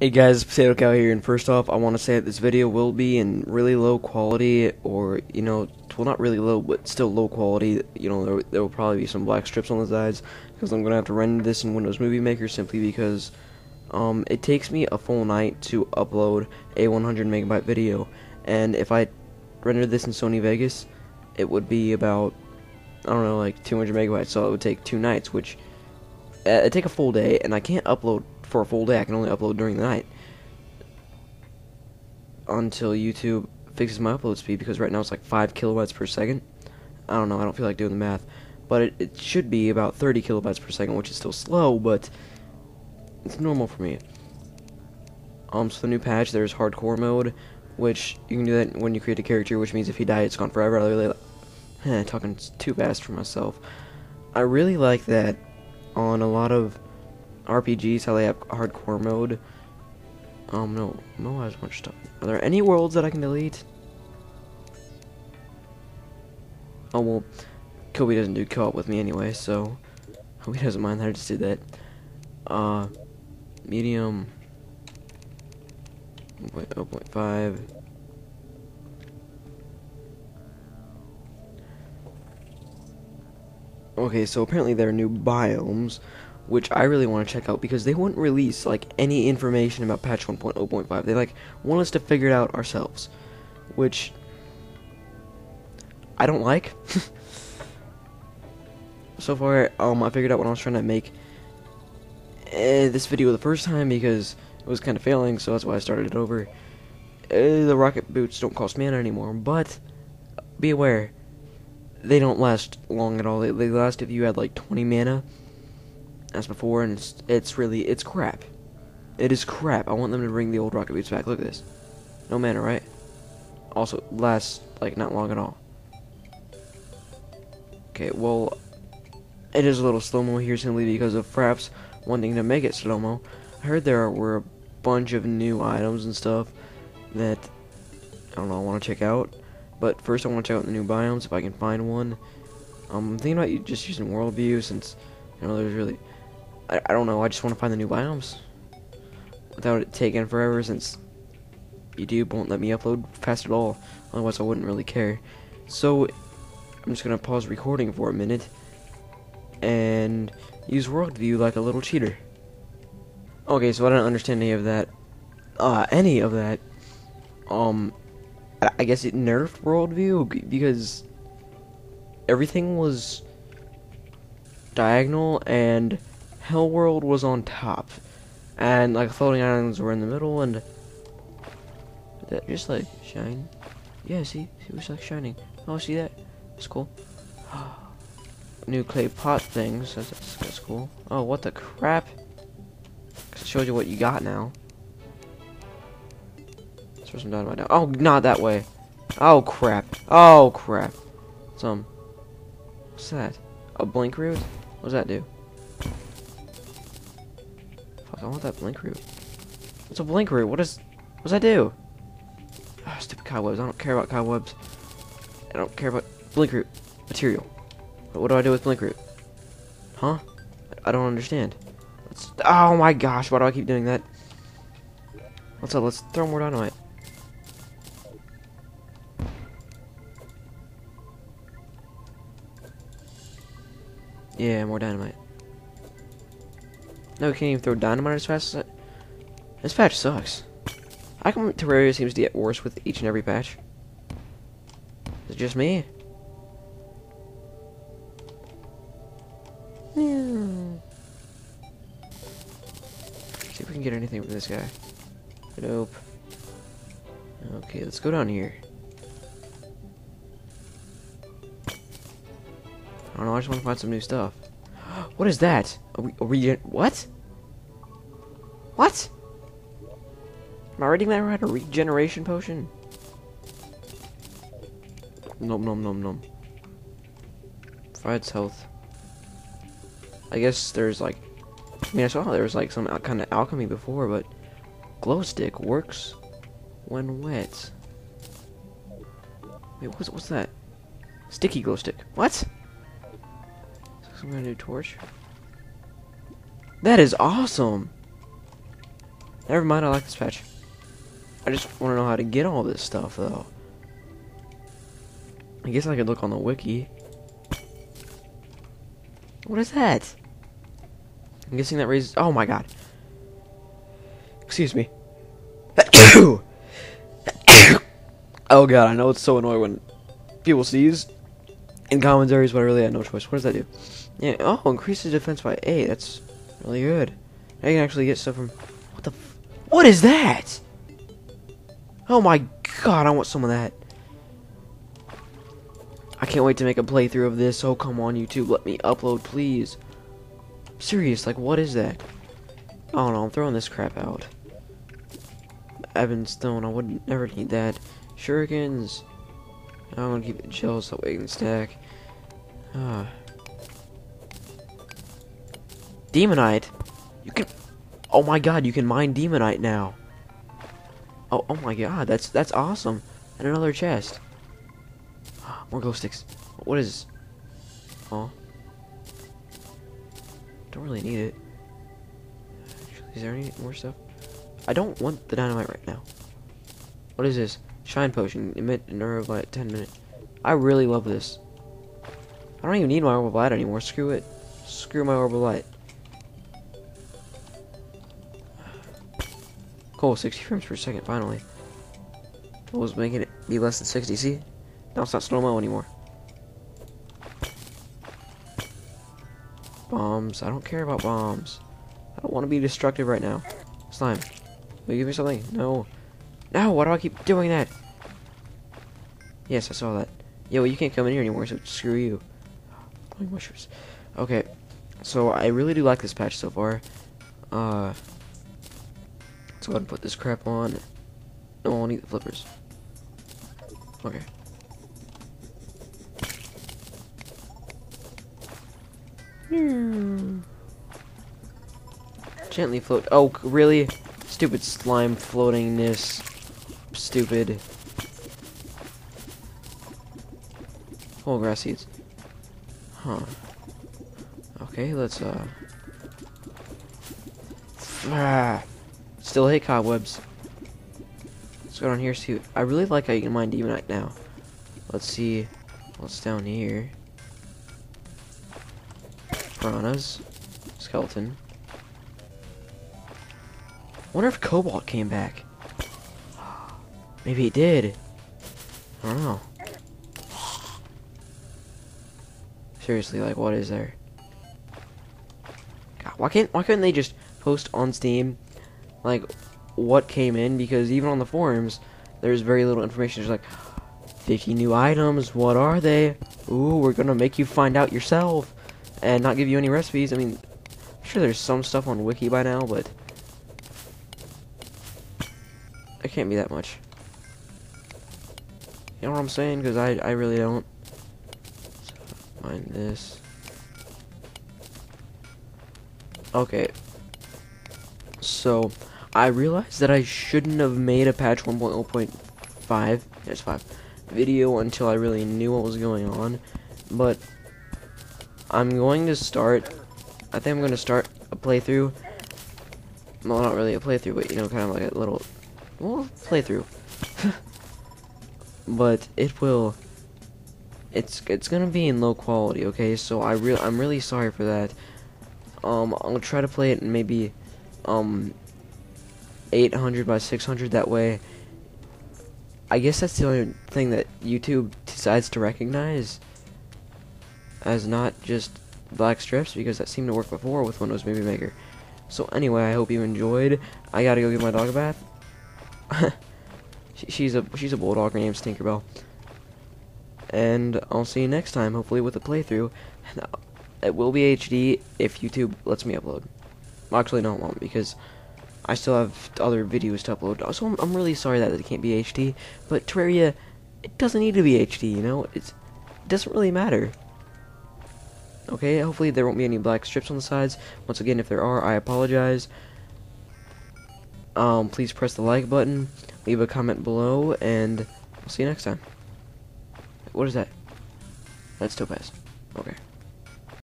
Hey guys, Potato Cow here, and first off, I want to say that this video will be in really low quality, or, you know, well, not really low, but still low quality. You know, there, there will probably be some black strips on the sides, because I'm going to have to render this in Windows Movie Maker simply because um, it takes me a full night to upload a 100 megabyte video, and if I rendered this in Sony Vegas, it would be about, I don't know, like 200 megabytes, so it would take two nights, which, uh, it'd take a full day, and I can't upload for a full day. I can only upload during the night until YouTube fixes my upload speed because right now it's like 5 kilobytes per second. I don't know, I don't feel like doing the math. But it, it should be about 30 kilobytes per second, which is still slow, but it's normal for me. Um, so the new patch, there's hardcore mode, which you can do that when you create a character, which means if he dies, it's gone forever. I really like, eh, talking too fast for myself. I really like that on a lot of RPGs, how they have hardcore mode. Um, no, Mo has a much stuff. Are there any worlds that I can delete? Oh, well, Kobe doesn't do co-op with me anyway, so hope he doesn't mind that I just did that. Uh, medium, wait, 0.5. Okay, so apparently there are new biomes which I really want to check out because they wouldn't release like any information about patch 1.0.5. They like want us to figure it out ourselves, which I don't like. so far, um, I figured out what I was trying to make uh, this video the first time because it was kind of failing, so that's why I started it over. Uh, the rocket boots don't cost mana anymore, but be aware, they don't last long at all. They, they last if you had like 20 mana as before, and it's, it's really, it's crap. It is crap. I want them to bring the old rocket boots back. Look at this. No mana, right? Also, lasts, like, not long at all. Okay, well, it is a little slow-mo here simply because of Fraps wanting to make it slow-mo. I heard there were a bunch of new items and stuff that, I don't know, I want to check out. But first I want to check out the new biomes, if I can find one. Um, I'm thinking about just using Worldview since, you know, there's really I, I don't know, I just want to find the new biomes. Without it taking forever since YouTube won't let me upload fast at all. Otherwise I wouldn't really care. So, I'm just going to pause recording for a minute. And use worldview like a little cheater. Okay, so I don't understand any of that. Uh, any of that. Um, I guess it nerfed worldview because everything was diagonal and Hell World was on top, and like floating islands were in the middle, and that just like shine. Yeah, see, it was like shining. Oh, see that? That's cool. New clay pot things. That's, that's, that's cool. Oh, what the crap? Shows you what you got now. Let's throw some dynamite down. Oh, not that way. Oh crap. Oh crap. Some. What's that? A blink root? What does that do? I want that blink root. What's a blink root? What does... What does that do? Oh, stupid cobwebs. I don't care about cobwebs. I don't care about blink root material. But what do I do with blink root? Huh? I don't understand. Let's, oh my gosh, why do I keep doing that? What's up? Let's throw more dynamite. Yeah, more dynamite. No, we can't even throw dynamite as fast as I... This patch sucks. How come Terraria seems to get worse with each and every patch? Is it just me? Yeah. See if we can get anything from this guy. Nope. Okay, let's go down here. I don't know, I just want to find some new stuff. What is that? A, re a regen- uh, What? What? Am I reading that right? A regeneration potion? Nom nom nom nom. Provides health. I guess there's like... I mean, I saw there was like some kind of alchemy before, but... Glow stick works when wet. Wait, what's, what's that? Sticky glow stick. What? Kind of new torch. That is awesome. Never mind, I like this patch. I just want to know how to get all this stuff, though. I guess I could look on the wiki. What is that? I'm guessing that raises... Oh my god. Excuse me. oh god, I know it's so annoying when people sneeze in commentaries, but I really had no choice. What does that do? Yeah, oh, increases defense by 8. That's really good. I can actually get stuff from... What the... what is that? Oh my god, I want some of that. I can't wait to make a playthrough of this. Oh, come on, YouTube. Let me upload, please. serious, like, what is that? Oh, no, I'm throwing this crap out. Ebonstone, I would never need that. Shurikens. I'm gonna keep it chill so we can stack. Ah. Demonite. You can. Oh my god, you can mine Demonite now. Oh, oh my god, that's that's awesome. And another chest. More glow sticks. What is? Oh. Don't really need it. Is there any more stuff? I don't want the dynamite right now. What is this? Shine potion. Emit light 10 minutes. I really love this. I don't even need my orbital light anymore. Screw it. Screw my orbital light. Cool, 60 frames per second, finally. I was making it be less than 60, see? Now it's not slow-mo anymore. Bombs. I don't care about bombs. I don't want to be destructive right now. Slime. Will you give me something? No. No, why do I keep doing that? Yes, I saw that. Yo, you can't come in here anymore, so screw you. mushrooms. Okay, so I really do like this patch so far. Uh, let's go ahead and put this crap on. No, I'll need the flippers. Okay. Hmm. Gently float. Oh, really? Stupid slime floatingness. Stupid. Whole grass seeds. Huh. Okay, let's, uh... Ah, still hate cobwebs. Let's go down here, see... I really like how you can mine Demonite now. Let's see what's down here. Piranhas. Skeleton. wonder if Cobalt came back. Maybe it did. I don't know. Seriously, like, what is there? God, why can't why couldn't they just post on Steam, like, what came in? Because even on the forums, there's very little information. There's like 50 new items. What are they? Ooh, we're gonna make you find out yourself and not give you any recipes. I mean, I'm sure there's some stuff on Wiki by now, but it can't be that much. You know what I'm saying? Because I, I really don't. Find this. Okay. So, I realized that I shouldn't have made a patch 1.0.5, there's 5, video until I really knew what was going on. But, I'm going to start, I think I'm going to start a playthrough. Well, not really a playthrough, but, you know, kind of like a little, well, playthrough. but it will, it's it's gonna be in low quality, okay? So I real I'm really sorry for that. Um, I'll try to play it maybe, um, 800 by 600. That way, I guess that's the only thing that YouTube decides to recognize as not just black strips because that seemed to work before with Windows Movie Maker. So anyway, I hope you enjoyed. I gotta go give my dog a bath. she, she's a she's a bulldog. Her name's Tinkerbell. And I'll see you next time, hopefully with a playthrough. Uh, it will be HD if YouTube lets me upload. Actually, no, it won't because I still have other videos to upload. So I'm, I'm really sorry that it can't be HD. But Terraria, it doesn't need to be HD. You know, it's, it doesn't really matter. Okay, hopefully there won't be any black strips on the sides. Once again, if there are, I apologize. Um, please press the like button, leave a comment below, and I'll see you next time. What is that? That's Topaz. Okay.